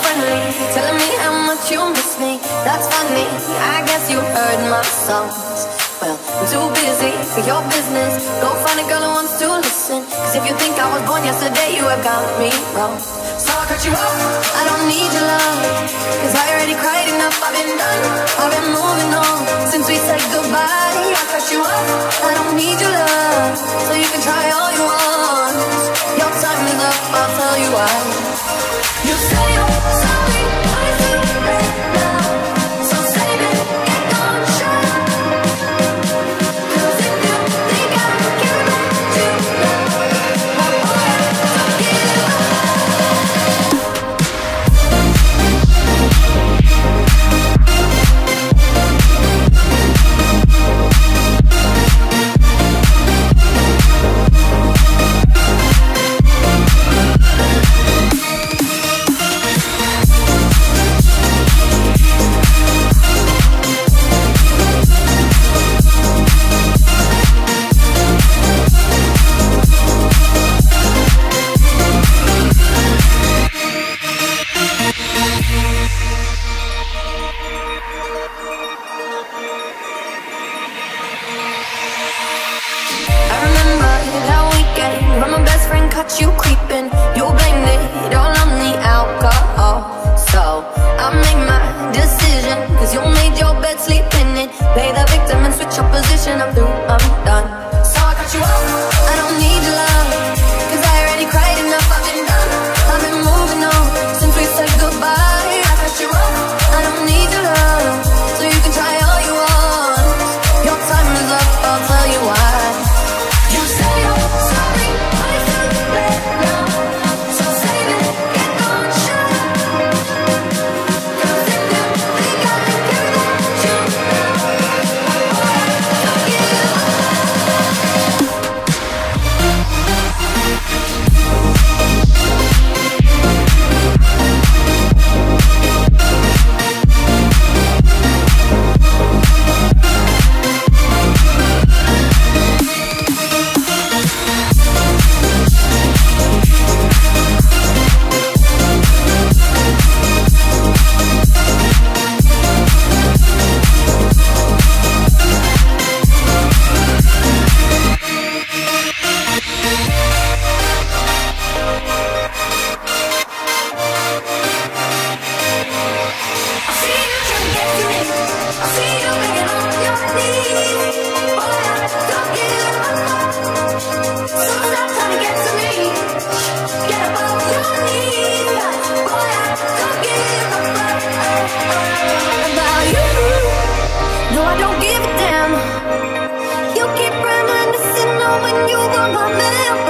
friendly, telling me how much you miss me. That's funny, I guess you heard my songs. Well, I'm too busy for your business. Go find a girl who wants to listen. Cause if you think I was born yesterday, you have got me wrong. So I cut you off, I don't need your love. Cause I already cried enough, I've been done. I've been moving on since we said goodbye. I cut you off, I don't need your love. So you can try all you want. Your time is up, I'll tell you why. You say caught you creeping. You're it all on You were my man.